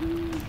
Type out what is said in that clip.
Mm-hmm.